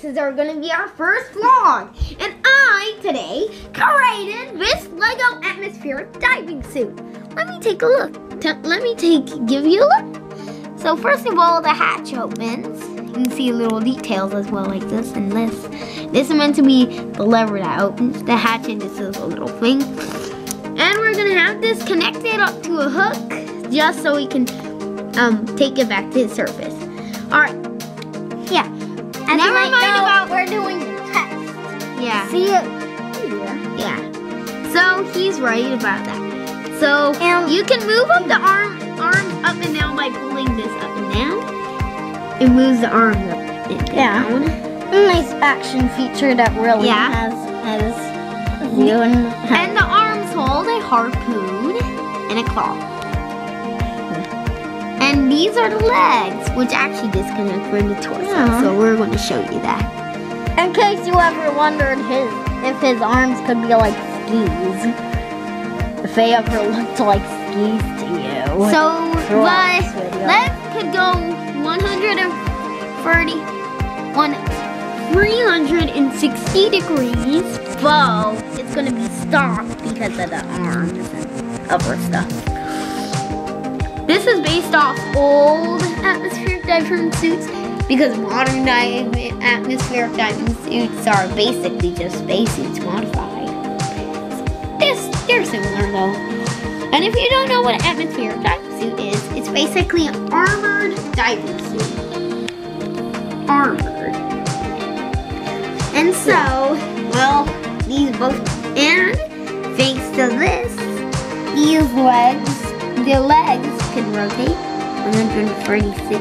this is our gonna be our first vlog. And I today created this Lego atmospheric diving suit. Let me take a look. T let me take give you a look. So first of all, the hatch opens. You can see little details as well like this and this. This is meant to be the lever that opens the hatch and this is a little thing. And we're gonna have this connected up to a hook just so we can um, take it back to the surface. All right. Yeah. Never you might mind know, about- we're doing the test. Yeah. See it here. Yeah. So he's right about that. So And- you can move up the arm arms up and down by pulling this up and down. It moves the arms up and Yeah. down. A nice action feature that really Yeah. has has you and And the arms hold a harpoon and a claw. And these are the legs, which actually disconnect from the torso. Yeah. So we're going to show you that. in case you ever wondered his if his arms could be like skis. If they ever looked like skis to you. So the legs could go 130, one, 360 degrees, but it's gonna be stopped because of the arms and upper stuff. This is based off old atmospheric diving suits because modern atmospheric diving suits are basically just spacesuits modified. They're, they're similar though. And if you don't know what an atmospheric diving suit is, it's basically an armored diving suit. Armored. And so, well, these both, and thanks to this, these legs, the legs can rotate 136,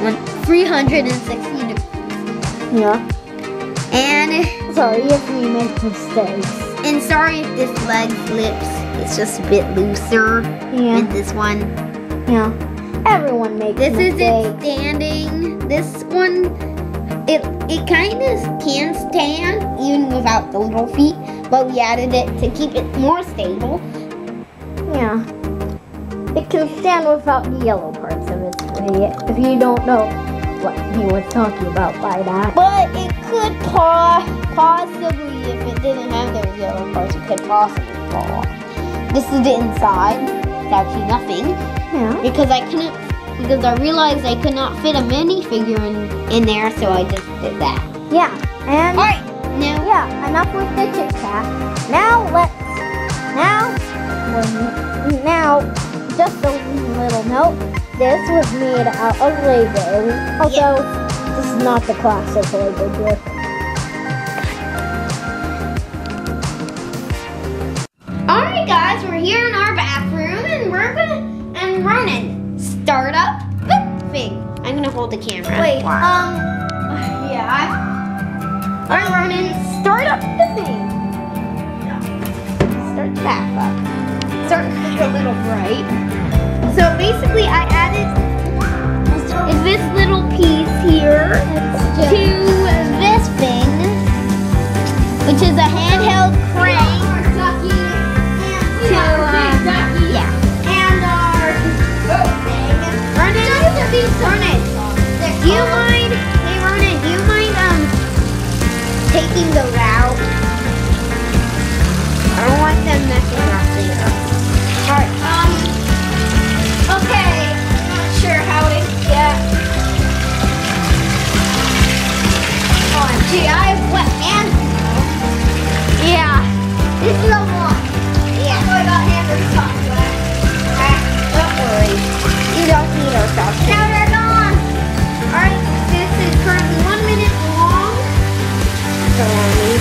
one, 360 degrees. Yeah. And, Sorry if we make mistakes. and sorry if this leg flips, it's just a bit looser Yeah. than this one. Yeah. Everyone makes This is mistakes. it standing. This one, it it kind of can stand even without the little feet, but we added it to keep it more stable. Yeah. It can stand without the yellow parts of its way, if you don't know what he was talking about by that. But it could pa- possibly, if it didn't have those yellow parts, it could possibly fall. This is the inside. It's actually nothing Yeah. because I couldn't because I realized I could not fit a minifigure in in there, so I just did that. Yeah. And All right, now yeah, enough with the chit chat. Now let's now now just a little note. This was made out of Lego. Also, this is not the classic Lego brick. Alright guys, we're here in our bathroom and we're gonna and Ronan, start up the thing. I'm gonna hold the camera. Wait, um, yeah. Alright Ronan, start up the thing. Start the bath up. Start with a little bright. So basically I added this little piece here to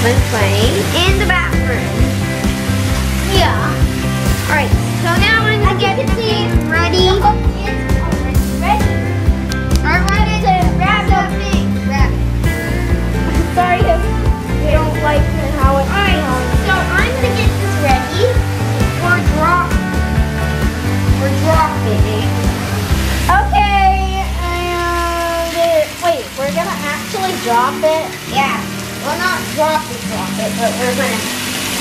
been playing in the bathroom. drop it, drop it, but we're going to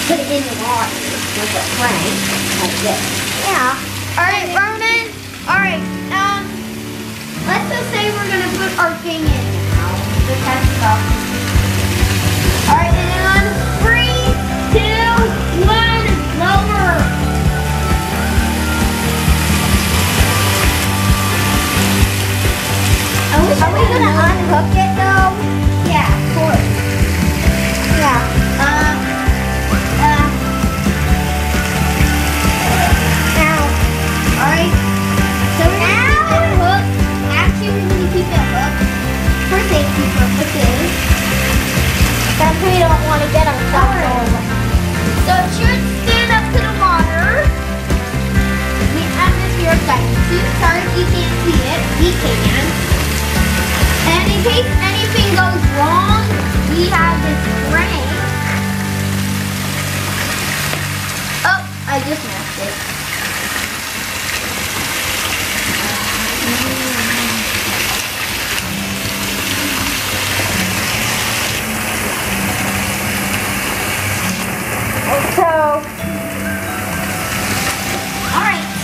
put it in the water with a plank like this. Yeah. All right, Ronan. All right. Um, let's just say we're going to put our thing in now. The test stuff. All right, and on three, two, one, lower. Are we gonna unhook it though?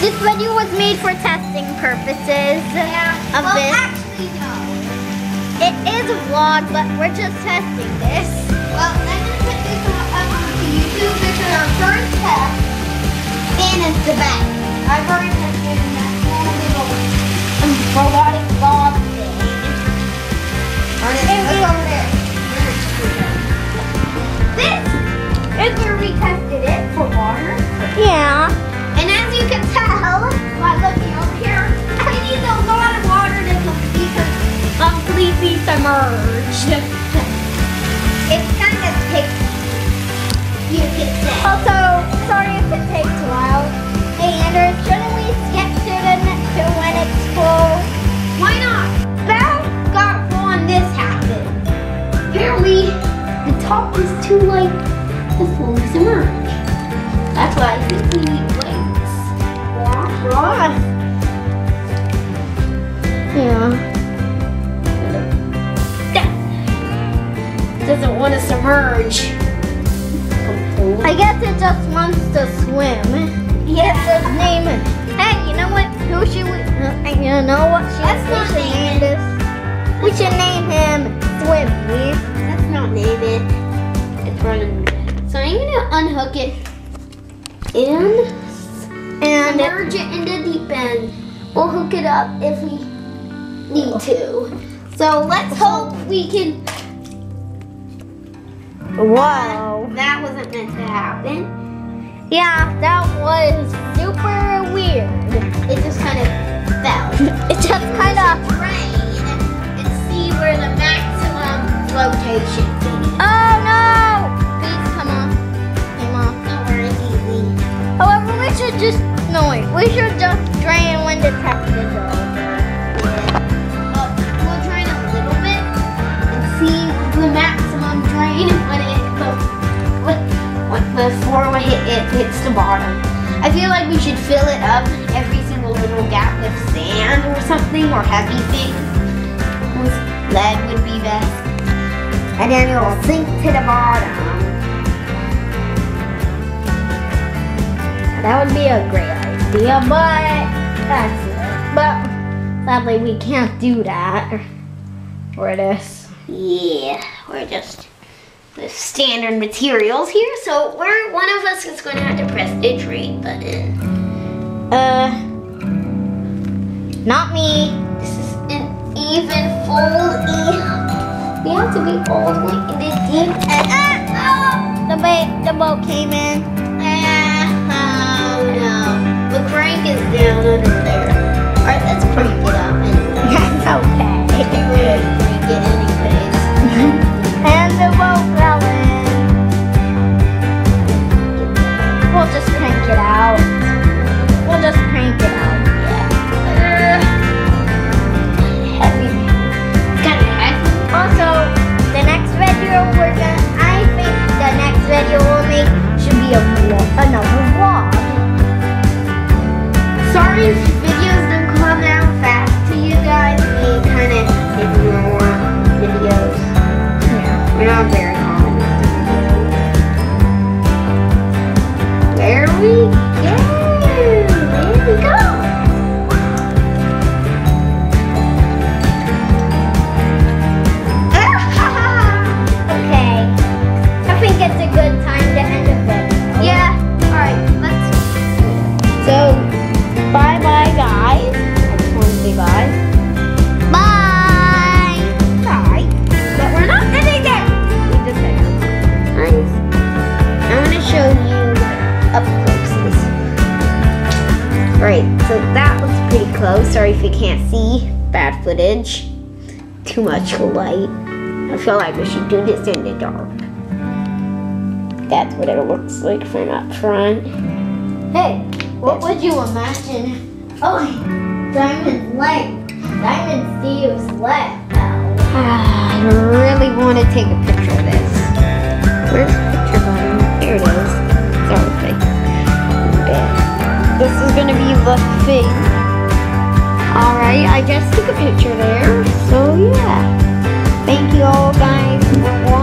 This video was made for testing purposes Yeah. of well, this. actually, no. It is a vlog, but we're just testing this. Well, I'm gonna put this on, up onto YouTube. This is our first test. And it's the best. I've already tested in that small little um, robotic completely submerged. it's kind of thick, you could say. Also, sorry if it takes a while. Hey, Andrew, shouldn't we skip to the next to when it's full? Why not? That got wrong. This happened. Apparently, the top is too light to fully submerge. That's why I think we need weights. Ross. Yeah. Want to submerge. I guess it just wants to swim. Yes, its name it. Hey, you know what? Who should we? Uh, you know what? Should Let's we not should name this? We should name him Swimmy. Let's not name it. It's running. So I'm gonna unhook it and And it, submerge it in the deep end. We'll hook it up if we need to. So let's hope we can. Whoa. That wasn't meant to happen. Yeah, that was super weird. It just kind of fell. It just kind of. Rain and see where the maximum flotation is. Oh no! Please come on. Came off. Don't worry, easy. However, we should just no wait. We should just drain when the test is over. Before it hits the bottom. I feel like we should fill it up every single little gap with sand or something or heavy things. With lead would be best. And then it will sink to the bottom. That would be a great idea, but that's it. But sadly, we can't do that for this. Yeah, we're just with standard materials here, so we're one of us is going to have to press the trade button. Uh, not me. This is an even fold. We have to be all the way in the deep end. Ah, The boat, the boat came in. oh, ah, oh no, the crank is down under there. All right, let's crank it up. Anyway. That's okay. We're gonna crank it anyways. close. Sorry if you can't see. Bad footage. Too much light. I feel like we should do this in the dark. That's what it looks like from up front. Hey, what would you imagine? Oh, Diamond leg. Diamond Steve's leg. Ah, I really want to take a picture of this. Where's the picture button? There it is. Sorry. Okay. This is gonna be the thing. Alright, I just took a picture there. So yeah. Thank you all guys for watching.